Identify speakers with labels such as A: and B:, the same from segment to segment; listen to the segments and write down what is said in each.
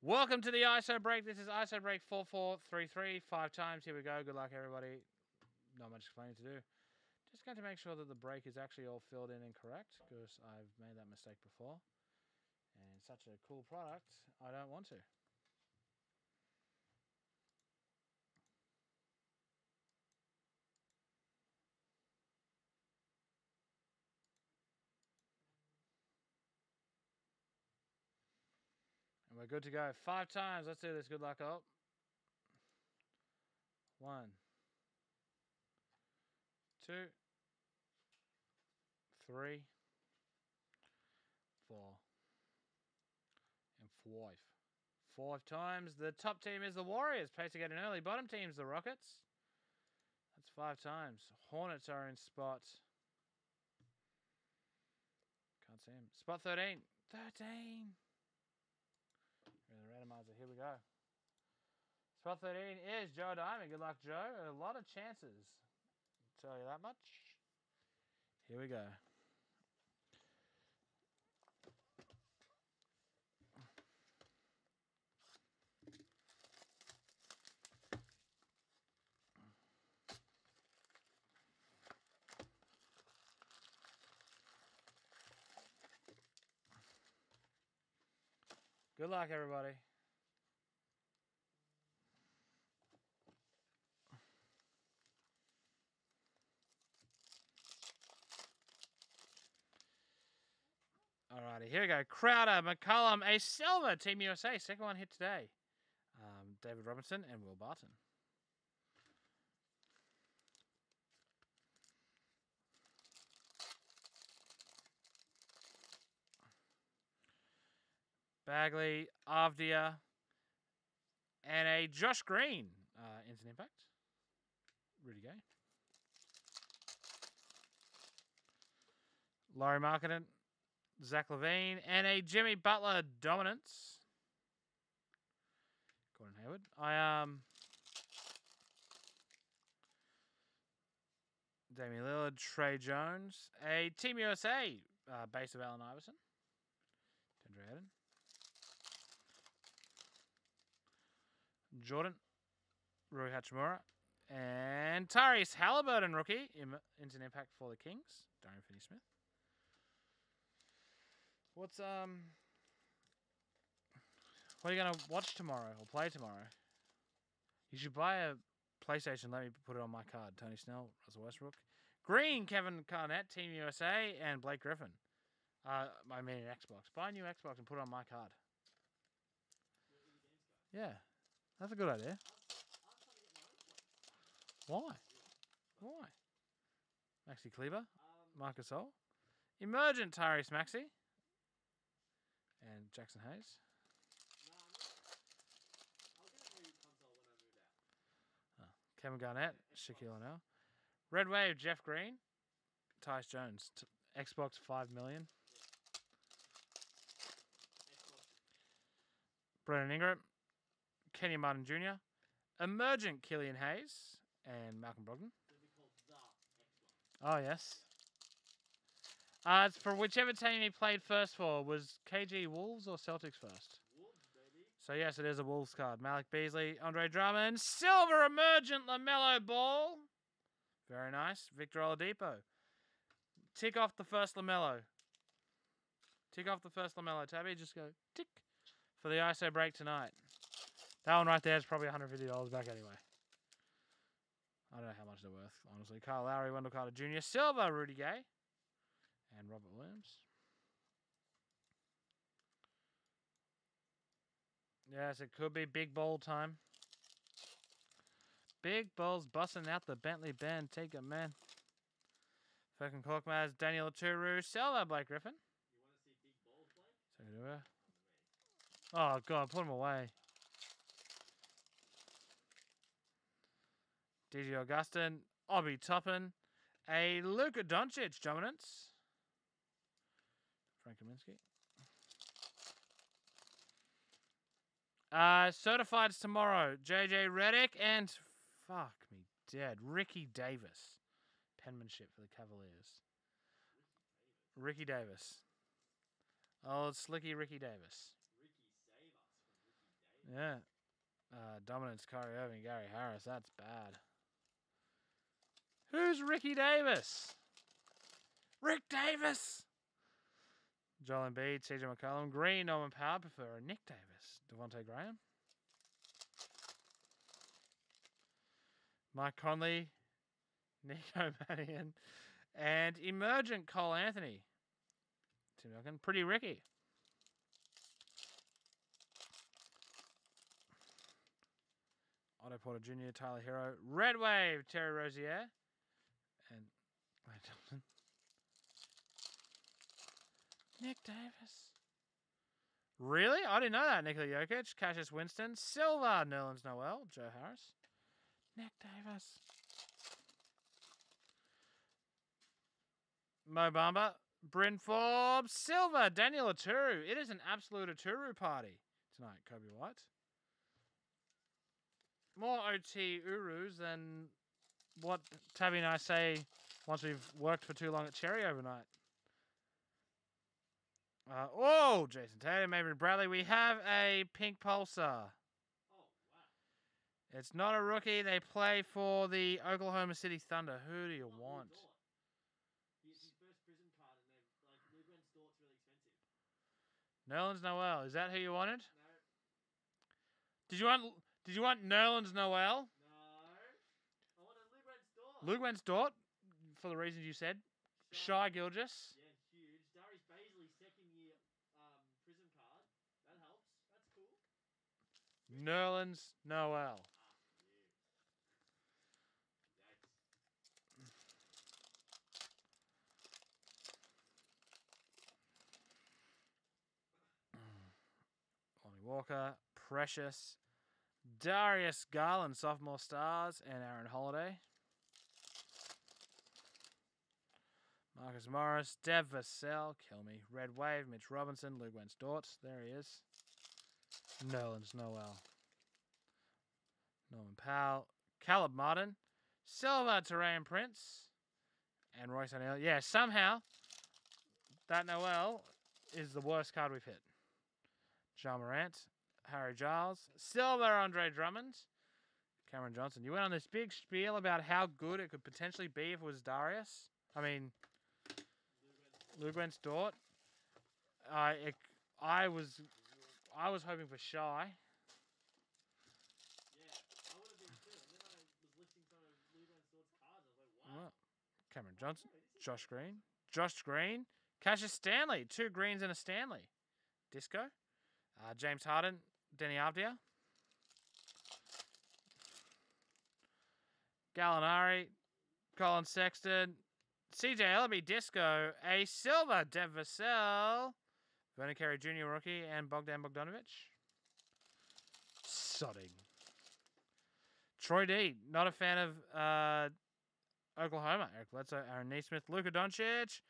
A: Welcome to the ISO break. This is ISO break 4433. Five times. Here we go. Good luck, everybody. Not much explaining to do. Just going to make sure that the break is actually all filled in and correct because I've made that mistake before. And such a cool product, I don't want to. We're good to go. Five times. Let's do this. Good luck. Oh. One. Two. Three. Four. And five. Five times. The top team is the Warriors. Pace to get in early. Bottom team's the Rockets. That's five times. Hornets are in spot. Can't see him. Spot 13. 13. Randomizer. Here we go. Spot 13 is Joe Diamond. Good luck, Joe. A lot of chances. Tell you that much. Here we go. Good luck, everybody. Alrighty, here we go. Crowder, McCollum, a silver, Team USA. Second one hit today. Um, David Robinson and Will Barton. Bagley, Avdija, and a Josh Green uh, instant impact. Rudy Gay. Lauri Markkanen, Zach LaVine, and a Jimmy Butler dominance. Gordon Hayward. I um Damian Lillard, Tre Jones, a Team USA uh, base of Allen Iverson. Kendra Eden. Jordan, Rui Hachimura, and Tyrese Halliburton rookie in instant impact for the Kings. Dorian Finney-Smith. What's um? What are you gonna watch tomorrow or play tomorrow? You should buy a PlayStation. Let me put it on my card. Tony Snell, Russell Westbrook, Green, Kevin Garnett, Team USA, and Blake Griffin. Uh, I mean Xbox. Buy a new Xbox and put it on my card. Yeah, that's a good idea. Why? Why? Maxi Kleber, Marcus Sol, Emergent Tyrese Maxey, and Jaxson Hayes. Oh, Kevin Garnett, Shaquille O'Neal, Red Wave, Jeff Green, Tyce Jones, t- Xbox five million. Brandon Ingram, Kenyon Martin Jr., Emergent Killian Hayes, and Malcolm Brogdon. Oh yes. Uh, it's for whichever team he played first for. Was KG Wolves or Celtics first? So yes, it is a Wolves card. Malik Beasley, Andre Drummond, Silver Emergent Lamelo Ball. Very nice. Victor Oladipo. Tick off the first Lamelo. Tick off the first Lamelo. Tabby, just go tick for the ISO break tonight. That one right there is probably $150 back anyway. I don't know how much they're worth, honestly. Kyle Lowry, Wendell Carter Jr., Silver, Rudy Gay, and Robert Williams. Yes, it could be big bowl time. Big bowls busting out the Bentley bend. Take a man. Fucking Korkmaz, Daniel Oturu, sell that Blake Griffin. Second over. Oh, God, put him away. DJ Augustin, Obi Toppin, a Luka Doncic dominance. Frank Kaminsky. Uh, tomorrow. JJ Reddick and fuck me dead. Ricky Davis. Penmanship for the Cavaliers. Ricky Davis. Oh, Slicky Ricky Davis. Yeah. Uh, dominance, Kyrie Irving, Gary Harris. That's bad. Who's Ricky Davis? Rick Davis. Joel Embiid, CJ McCollum, Green, Norman Powell, prefer Nick Davis, Devontae Graham. Mike Conley, Nico Mannion, and emergent Cole Anthony. Tim Duncan, pretty Ricky. Otto Porter Jr., Tyler Herro, Red Wave, Terry Rozier, and Klay Thompson. Nick Davis. Really? I didn't know that. Nikola Jokic, Cassius Winston, Silva, Nerlens Noel, Joe Harris, Nick Davis. Mo Bamba, Bryn Forbes, Silva, Daniel Oturu. It is an absolute Oturu party tonight, Coby White. More OT Urus than what Tabby and I say once we've worked for too long at Cherry overnight. Uh, oh, Jayson Tatum, Avery Bradley. We have a pink pulsar. It's not a rookie. They play for the Oklahoma City Thunder. Who do you want? Nerlens Noel. Is that who you wanted? Did you want? Did you want Nerlens Noel? No. I wanted Luguentz Dort, for the reasons you said. Shai Gilgeous.
B: Yeah, huge. Darius Bazley, second year um, Prizm card. That helps. That's cool.
A: Nerlens Noel.
B: Yikes.
A: Lonnie Walker, Precious, Darius Garland, sophomore stars, and Aaron Holiday. Marcus Morris, Dev Vassell, kill me. Red Wave, Mitch Robinson, Luguentz Dort. There he is. Nerlens Noel. Uh, Norman Powell, Caleb Martin, Silva Taurean Prince, and Royce O'Neale. Yeah, somehow that Noel is the worst card we've hit. John Morant, Harry Giles, Silver Andre Drummond, Cameron Johnson. You went on this big spiel about how good it could potentially be if it was Darius. I mean, Luguentz Dort. I it, I was I was hoping for Shy.
B: Yeah, I would have been too. And then I was listing some of Lugan Swords cards. I was like, wow.
A: Cameron Johnson, Josh Green, Josh Green, Cassius Stanley, two greens and a Stanley. Disco, uh, James Harden, Deni Avdija, Gallinari, Collin Sexton, CJ Elleby, Disco, a silver, Dev Vassell, Carey Jr. rookie, and Bogdan Bogdanovic. Sodding. Troy D, not a fan of uh, Oklahoma. Eric Bledsoe, Aaron Nesmith, Luka Doncic,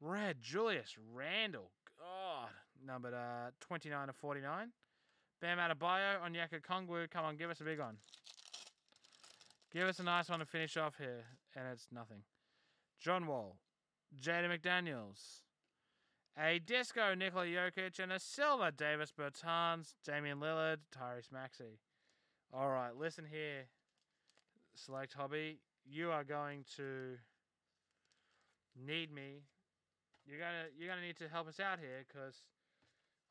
A: Red, Julius Randle. God, numbered uh, 29 to 49. Bam Adebayo, Onyeka Okongwu. Come on, give us a big one. Give us a nice one to finish off here, and it's nothing. John Wall, Jaden McDaniels, a disco Nikola Jokic, and a silver Davis Bertans, Damian Lillard, Tyrese Maxey. All right, listen here, Select Hobby. You are going to need me. You're gonna you're gonna need to help us out here, because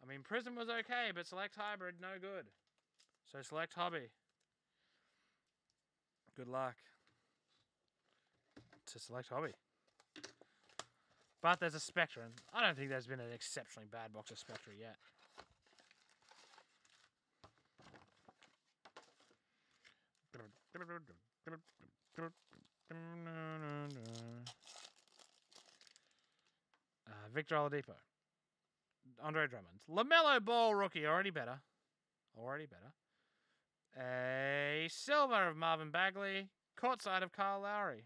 A: I mean Prizm was okay, but Select Hybrid no good. So Select Hobby. Good luck to Select Hobby. But there's a Spectrum. I don't think there's been an exceptionally bad box of Spectra yet. Uh, Victor Oladipo. Andre Drummond. LaMelo Ball rookie. Already better. Already better. A silver of Marvin Bagley. Courtside of Kyle Lowry.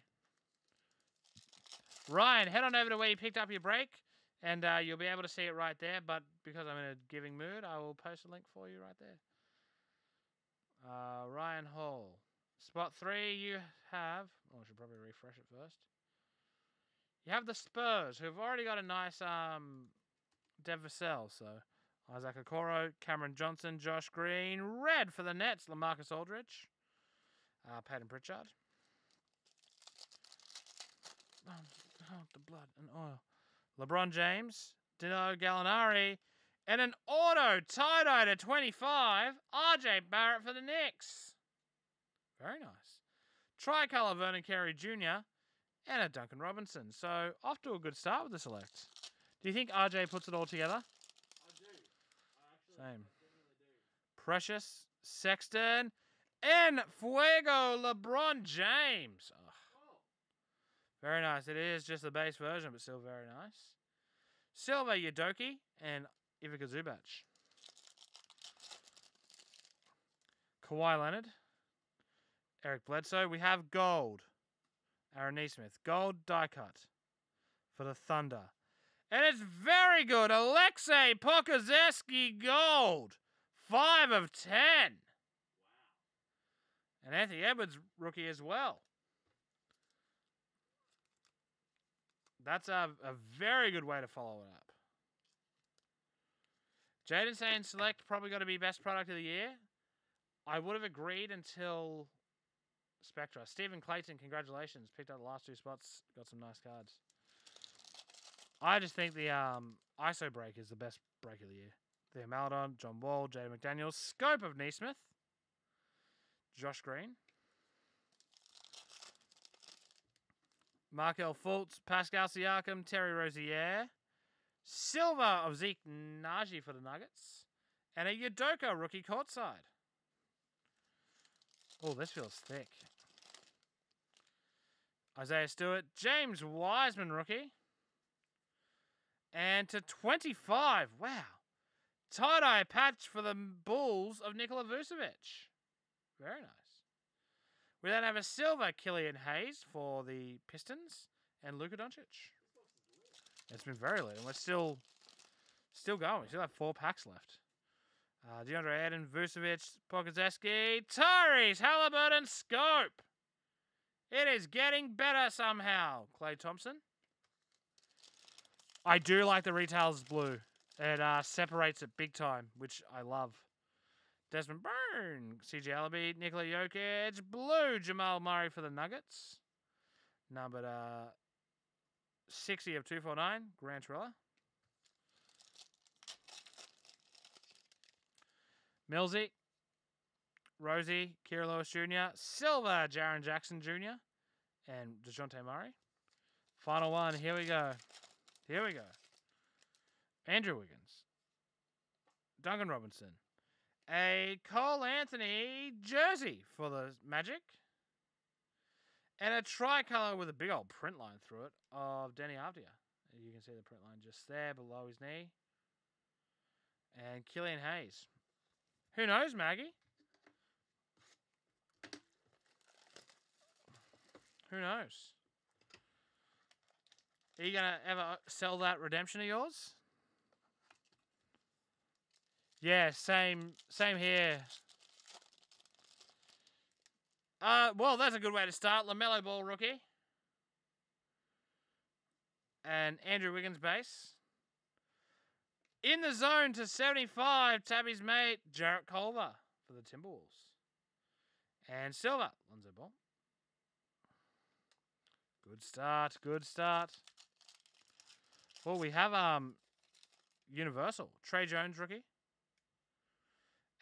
A: Ryan, head on over to where you picked up your break, and uh, you'll be able to see it right there. But because I'm in a giving mood, I will post a link for you right there. Uh, Ryan Hall. Spot three, you have. Oh, I should probably refresh it first. You have the Spurs, who've already got a nice um, Dev Vassell, so Isaac Okoro, Cameron Johnson, Josh Green. Red for the Nets, Lamarcus Aldridge. Uh, Payton Pritchard. Oh, oh, the blood and oil. LeBron James, Dino Gallinari, and an auto tie-dye to 25, RJ Barrett for the Knicks. Very nice. Tricolor Vernon Carey Jr. and a Duncan Robinson. So off to a good start with the select. Do you think RJ puts it all together?
B: I do. I actually
A: Same.
B: I do.
A: Precious, Sexton, and Fuego LeBron James. Very nice. It is just the base version, but still very nice. Silver Yadoki and Ivica Zubac. Kawhi Leonard, Eric Bledsoe. We have gold. Aaron Nesmith. Gold die cut for the Thunder. And it's very good. Aleksej Pokusevski gold. Five of ten. Wow. And Anthony Edwards rookie as well. That's a, a very good way to follow it up. Jaden saying select probably got to be best product of the year. I would have agreed until Spectra. Stephen Clayton, congratulations. Picked up the last two spots. Got some nice cards. I just think the um, ISO break is the best break of the year. Theo Maledon, John Wall, Jaden McDaniels, scope of Nesmith, Josh Green, Markelle Fultz, Pascal Siakam, Terry Rozier, silver of Zeke Nnaji for the Nuggets, and a Udoka rookie courtside. Oh, this feels thick. Isaiah Stewart, James Wiseman rookie. And to 25, wow. Tie dye patch for the Bulls of Nikola Vucevic. Very nice. We then have a silver Killian Hayes for the Pistons and Luka Doncic. It's been very late, and we're still still going. We still have four packs left. Uh, Deandre Ayton, Vucevic, Pokusevski, Tyrese, Halliburton, Scope. It is getting better somehow. Klay Thompson. I do like the retails blue. It uh, separates it big time, which I love. Desmond Bane, CJ Elleby, Nikola Jokic, blue Jamal Murray for the Nuggets. Numbered uh, 60 of 249, Grant Trella. Millsy, Rosie, Kira Lewis Jr., Silver, Jaren Jackson Jr., and DeJounte Murray. Final one. Here we go. Here we go. Andrew Wiggins, Duncan Robinson, a Cole Anthony jersey for the Magic, and a tricolor with a big old print line through it of Deni Avdija. You can see the print line just there below his knee. And Killian Hayes. Who knows, Maggie? Who knows? Are you gonna ever uh, sell that redemption of yours? Yeah, same same here. Uh well that's a good way to start. LaMelo Ball rookie. And Andrew Wiggins base. In the zone to 75, Tabby's mate, Jarrett Culver for the Timberwolves. And Silver, Lonzo Ball. Good start, good start. Well, we have um Universal. Tre Jones rookie.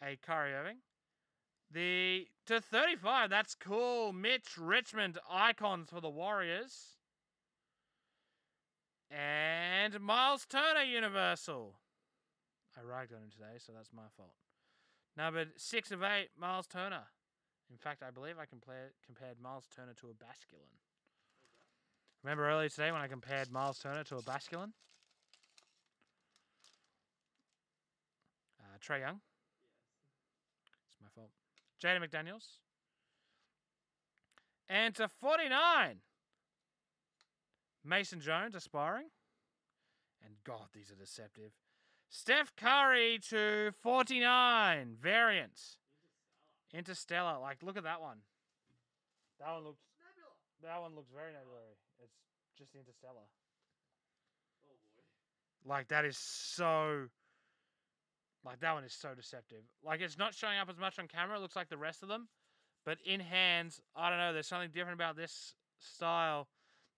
A: A Kyrie Irving. The to 35, that's cool. Mitch Richmond icons for the Warriors. And Miles Turner Universal. I ragged on him today, so that's my fault. Numbered six of eight, Miles Turner. In fact, I believe I compare, compared Miles Turner to a Basculin. Remember earlier today when I compared Miles Turner to a Basculin? Uh, Trae Young. My fault. Jaden McDaniels. And to 49, Mason Jones aspiring. And God, these are deceptive. Steph Curry to 49, variants. Interstellar. Like, look at that one. That one looks.
B: Nebula.
A: That one looks very nebulary. It's just Interstellar.
B: Oh boy.
A: Like that is so Like that one is so deceptive. Like it's not showing up as much on camera. It looks like the rest of them, but in hands, I don't know. There's something different about this style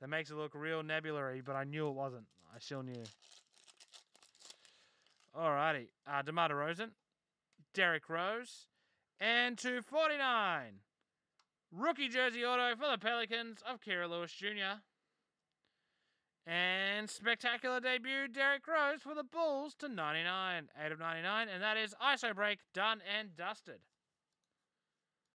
A: that makes it look real nebulary. But I knew it wasn't. I still knew. Alrighty, uh, Demar Derozan, Derrick Rose, and 249. Rookie jersey auto for the Pelicans of Kira Lewis Jr. And spectacular debut, Derrick Rose for the Bulls to 99. 8 of 99. And that is ISO break done and dusted.